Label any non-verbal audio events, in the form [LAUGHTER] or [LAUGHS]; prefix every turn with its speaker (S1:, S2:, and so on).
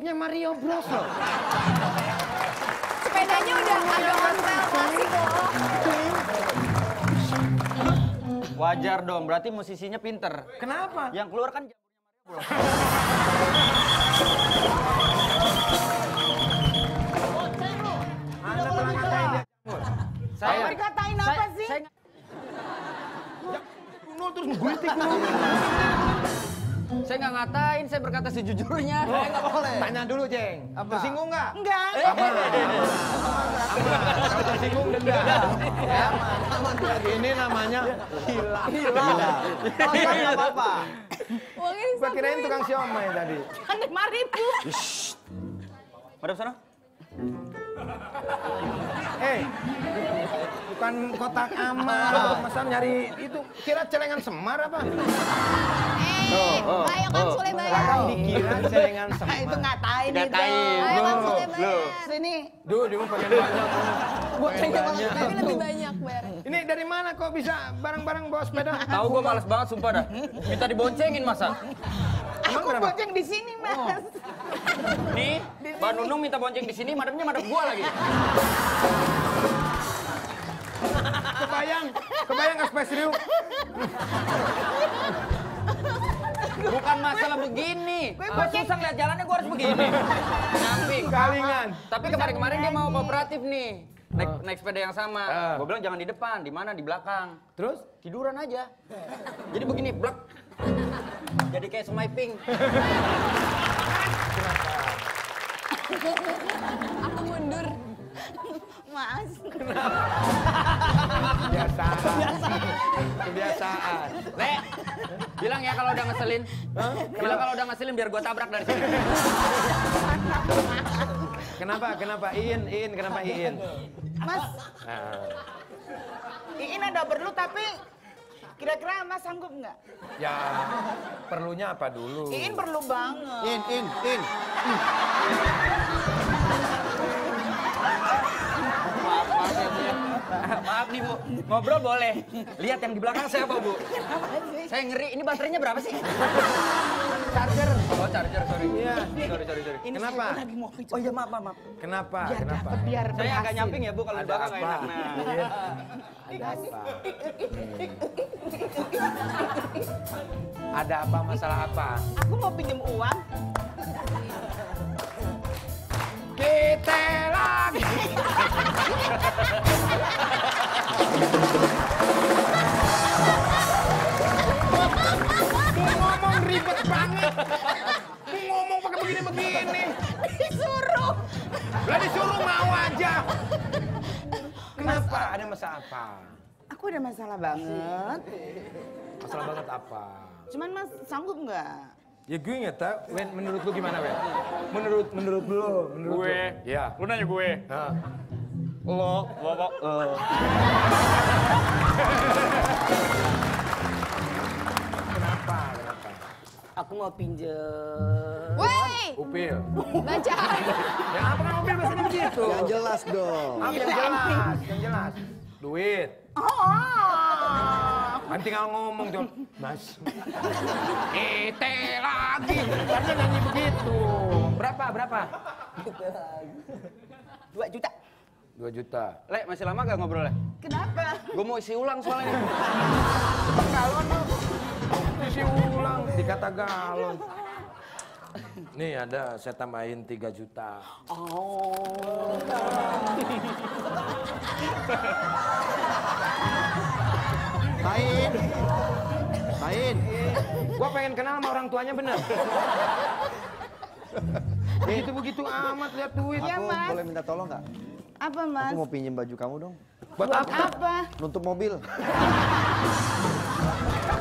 S1: musiknya Mario Bros loh.
S2: Sepedanya udah agak ontel klasik loh.
S3: Wajar dong, berarti musisinya pinter.
S1: Kenapa?
S3: Yang keluar kan
S1: dia.
S3: saya.
S2: Dikatain apa sih?
S3: Saya,
S1: Nol terus menggultik nol.
S3: Saya nggak ngatain, saya berkata sejujurnya. Saya nggak boleh.
S1: Tanya dulu, Jeng. Tersinggung nggak?
S2: Enggak.
S1: Aman. Aman. Kalau tersinggung denda. Ya. Ini namanya gila. Gila.
S3: Oh, nggak apa-apa.
S2: Uangnya
S1: Gua kirain tukang siomay tadi.
S2: Kan lima ribu.
S3: Madam sana.
S1: Eh, bukan kotak amal. Masa nyari itu kira celengan semar apa?
S2: Eh, ayo kan Sule bayar.
S1: Kan dikira celengan
S2: Nah,
S1: semar.
S2: itu ngatain itu.
S3: Ngatain.
S2: Ayo kan
S1: Loh,
S2: Sule bayar. Sini.
S1: Duh, dia mau pengen banyak.
S2: Pengen
S1: banyak.
S2: Tapi lebih banyak bayar.
S1: Ini dari mana kok bisa barang-barang bawa sepeda?
S3: Tahu gue males banget sumpah dah. Minta diboncengin masa.
S2: Aku bonceng di sini, Mas.
S3: Nih, Mbak Nunung minta bonceng di sini, madamnya madam gua lagi.
S1: Kebayang, kebayang serius.
S3: Bukan masalah begini. Gua susah lihat jalannya gua harus begini. Nyamping.
S1: Kalingan.
S3: Tapi kemarin-kemarin dia mau kooperatif nih. Naik, naik sepeda yang sama.
S1: Ah.
S3: Gua bilang jangan di depan, di mana? Di belakang.
S1: Terus?
S3: Tiduran aja. [LAUGHS] Jadi begini, blek. Jadi kayak semai pink.
S2: Aku mundur. Mas.
S1: Kebiasaan. Kebiasaan.
S3: Le, bilang ya kalau udah ngeselin. Bilang kalau udah ngeselin biar gua tabrak dari sini. [LAUGHS]
S1: Kenapa? Kenapa? Iin, Iin, kenapa Iin?
S2: Mas,
S1: Nah,
S2: Iin ada perlu tapi kira-kira Mas sanggup nggak?
S1: ya, perlunya apa dulu?
S2: Iin perlu banget.
S4: In, in, in.
S3: Maaf, maaf ya Bu. ya. [LAUGHS] Maaf nih Bu, ngobrol boleh. Lihat yang di belakang siapa Bu? Saya ngeri, ini baterainya berapa sih? Charger. Oh charger, sorry.
S1: Iya.
S3: Sorry, sorry, sorry.
S2: Ini
S1: Kenapa?
S2: lagi mau.
S3: Oh iya maaf, maaf, maaf.
S1: Kenapa?
S2: Biar
S1: Kenapa?
S2: dapat, biar
S3: Saya agak
S2: berhasil.
S3: nyamping ya Bu, kalau di
S1: Ada
S3: belakang nggak enak. Nah.
S1: Iin? Ada apa? Ada apa? Masalah apa?
S2: Aku mau pinjam uang.
S1: Kita lagi. Ngomong pakai begini-begini.
S2: Disuruh.
S1: Lah disuruh mau aja. Kenapa? Ada masalah apa?
S2: Aku ada masalah banget.
S1: Masalah banget apa?
S2: Cuman Mas sanggup nggak?
S1: Ya gue nggak tahu. Wen, menurut lu gimana, Wen? Menurut menurut lu, menurut
S3: Gue,
S1: lu. Iya.
S3: lu nanya gue.
S1: Nah,
S3: Lo, lo, lo, eh. [LAUGHS]
S2: mau pinjam.
S5: Wey,
S1: Upil.
S5: baca. [LAUGHS]
S1: Ya apa kan mobil biasanya begitu?
S4: Yang jelas dong.
S1: Apa yang jelas? Yang jelas. Duit.
S2: Oh.
S1: Kan tinggal ngomong tuh. Mas. [LAUGHS] Ete lagi. Karena nyanyi begitu. Berapa? Berapa?
S2: Dua juta.
S1: Dua juta.
S3: Le, masih lama gak ngobrolnya?
S2: Kenapa?
S3: Gue mau isi ulang soalnya.
S1: Galon lu. Isi ulang. Dikata galon. Nih ada, saya tambahin 3 juta.
S2: Oh.
S4: Main. Main.
S1: Gua pengen kenal sama orang tuanya bener. Begitu-begitu amat lihat duit.
S2: Iya,
S4: Aku
S2: Mas.
S4: boleh minta tolong nggak?
S2: Apa Mas?
S4: Aku mau pinjem baju kamu dong.
S1: Buat apa?
S2: Apa?
S4: Nutup mobil. [LAUGHS]